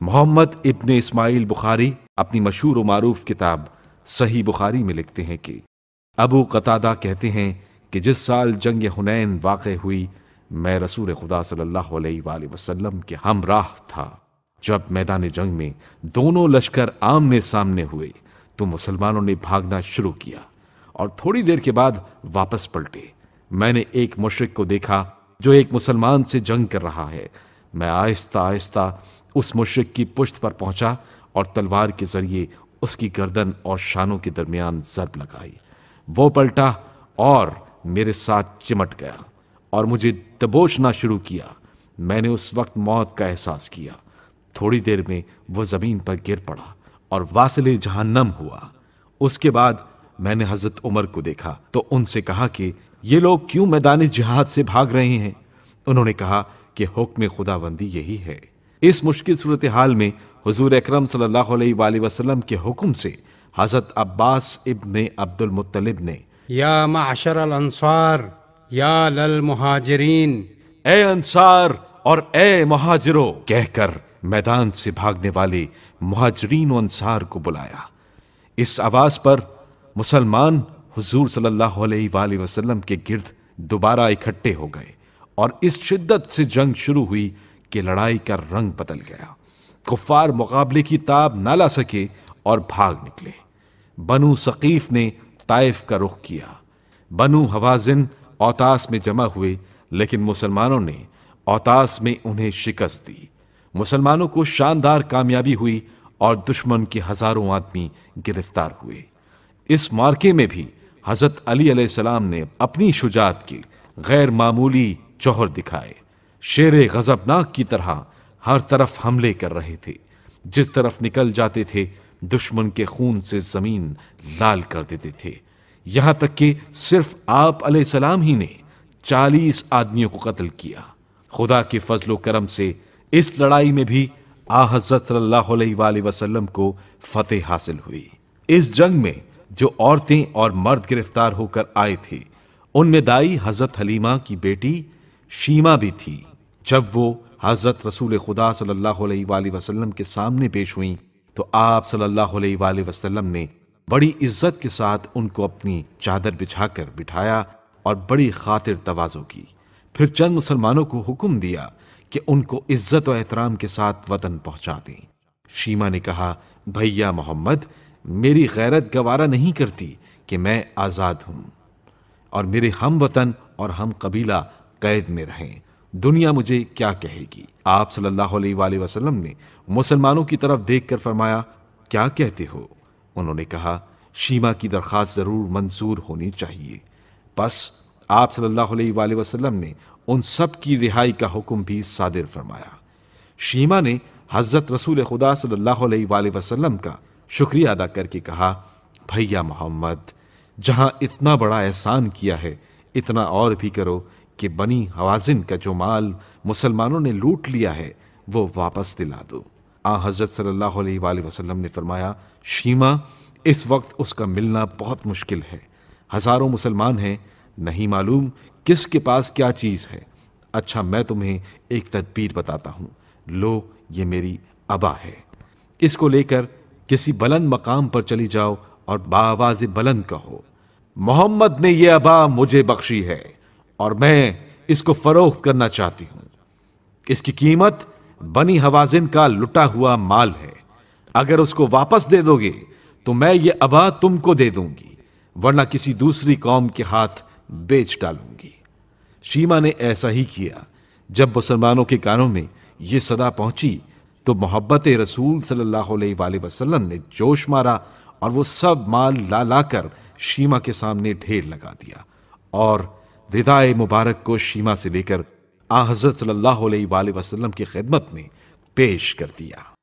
मोहम्मद इब्ने इस्माइल बुखारी अपनी मशहूर मारूफ किताब सही बुखारी में लिखते हैं कि अबू कतादा कहते हैं कि जिस साल जंग हुनैन वाक़ हुई, मैं रसूल खुदा सल्लल्लाहु अलैहि वसल्लम के हमराह था। जब मैदान जंग में दोनों लश्कर आमने सामने हुए तो मुसलमानों ने भागना शुरू किया और थोड़ी देर के बाद वापस पलटे। मैंने एक मुशरक को देखा, जो एक मुसलमान से जंग कर रहा है। मैं आहिस्ता आहिस्ता उस मुशरक की पुश्त पर पहुँचा और तलवार के ज़रिए उसकी गर्दन और शानों के दरमियान जरब लगाई। वो पलटा और मेरे साथ चिमट गया और मुझे दबोचना शुरू किया। मैंने उस वक्त मौत का एहसास किया। थोड़ी देर में वह ज़मीन पर गिर पड़ा और वासिल जहन्नम हुआ। उसके बाद मैंने हज़रत उमर को देखा तो उनसे कहा कि, ये लोग क्यों मैदान जिहाद से भाग रहे हैं? उन्होंने कहा कि हुक्म खुदाबंदी यही है। इस मुश्किल सूरत हाल में हजूर अक्रम सल्लाम के हुक्म से हज़रत अब्बास इब्न अब्दुल मुत्तलिब ने या माशर अंसार या लल मुहाजरीन। ए अंसार और ए महाजरो कहकर मैदान से भागने वाले मुहाजरीन अंसार को बुलाया। इस आवाज़ पर मुसलमान हुजूर सल्लल्लाहु अलैहि वसल्लम के गिर्द दोबारा इकट्ठे हो गए। और इस शिद्दत से जंग शुरू हुई कि लड़ाई का रंग बदल गया। कुफार मुकाबले की ताब ना ला सके और भाग निकले। बनु सकीफ ने ताइफ का रुख किया। बनु हवाजिन औतास में जमा हुए, लेकिन मुसलमानों ने औतास में उन्हें शिकस्त दी। मुसलमानों को शानदार कामयाबी हुई और दुश्मन के हज़ारों आदमी गिरफ़्तार हुए। इस मार्के में भी हज़रत अली सलाम ने अपनी शुजात की गैर मामूली चौहर दिखाए। शेर गजबनाक की तरह हर तरफ़ हमले कर रहे थे। जिस तरफ़ निकल जाते थे, दुश्मन के खून से ज़मीन लाल कर देते थे। यहाँ तक कि सिर्फ़ आप सलाम ही ने चालीस आदमियों को कत्ल किया। खुदा के फजलो करम से इस लड़ाई में भी आ हज़रत सल्लल्लाहु अलैहि वसल्लम को फतेह हासिल हुई। इस जंग में जो औरतें और मर्द गिरफ़्तार होकर आए थे, उनमें दाई हज़रत हलीमा की बेटी शीमा भी थी, जब वो हज़रत रसूल खुदा सल्लल्लाहु अलैहि वसल्लम के सामने पेश हुई तो आप सल्लल्लाहु अलैहि वसल्लम ने बड़ी इज़्ज़त के साथ उनको अपनी चादर बिछाकर बिठाया और बड़ी खातिर तवाजो की। फिर चंद मुसलमानों को हुक्म दिया कि उनको इज़्ज़त और एहतराम के साथ वतन पहुँचा दें। शीमा ने कहा, भैया मोहम्मद, मेरी गैरत गवारा नहीं करती कि मैं आज़ाद हूँ और मेरे हम वतन और हम कबीला कैद में रहें। दुनिया मुझे क्या कहेगी? आप सल्लल्लाहु अलैहि वसल्लम ने मुसलमानों की तरफ़ देखकर फरमाया, क्या कहते हो? उन्होंने कहा, शीमा की दरखास्त ज़रूर मंजूर होनी चाहिए। बस आप सल्लल्लाहु अलैहि वसल्लम ने उन सब की रिहाई का हुक्म भी सादिर फरमाया। शीमा ने हज़रत रसूल खुदा सल्लल्लाहु अलैहि वसल्लम का शुक्रिया अदा करके कहा, भैया मोहम्मद, जहाँ इतना बड़ा एहसान किया है, इतना और भी करो। कि बनी हवाजिन का जो माल मुसलमानों ने लूट लिया है, वो वापस दिला दो। आ, हज़रत सल्लल्लाहु अलैहि वसल्लम ने फरमाया, शीमा, इस वक्त उसका मिलना बहुत मुश्किल है। हज़ारों मुसलमान हैं, नहीं मालूम किसके पास क्या चीज़ है। अच्छा मैं तुम्हें एक तदबीर बताता हूँ। लो, ये मेरी अबा है। इसको लेकर किसी बुलंद मकाम पर चली जाओ और बावाज बुलंद कहो, मोहम्मद ने यह अबा मुझे बख्शी है। और मैं इसको फरोख्त करना चाहती हूँ। इसकी कीमत बनी हवाजिन का लुटा हुआ माल है। अगर उसको वापस दे दोगे तो मैं ये अबा तुमको दे दूँगी, वरना किसी दूसरी कौम के हाथ बेच डालूँगी। शीमा ने ऐसा ही किया। जब मुसलमानों के कानों में यह सदा पहुँची तो मोहब्बत रसूल सल्लल्लाहु अलैहि वसल्लम ने जोश मारा और वो सब माल ला लाकर शीमा के सामने ढेर लगा दिया और विदाए मुबारक को शीमा से लेकर आ सल्लल्लाहु अलैहि वसल्लम की खिदमत में पेश कर दिया।